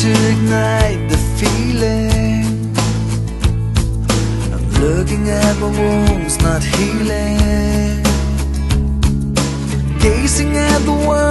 to ignite the feeling. I'm looking at my wounds not healing. Gazing at the world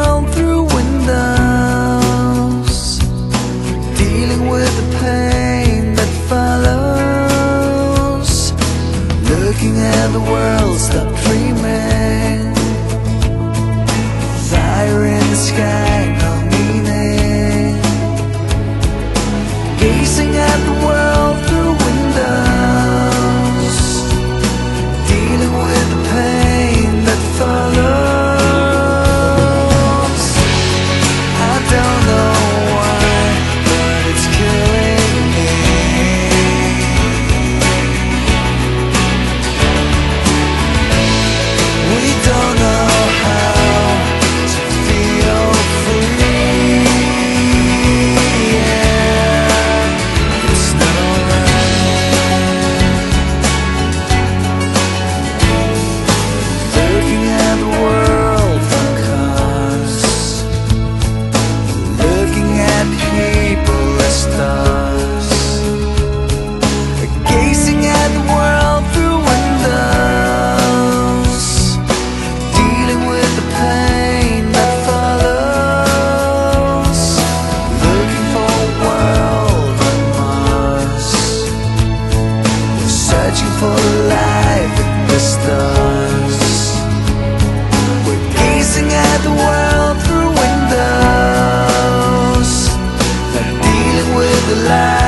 the light.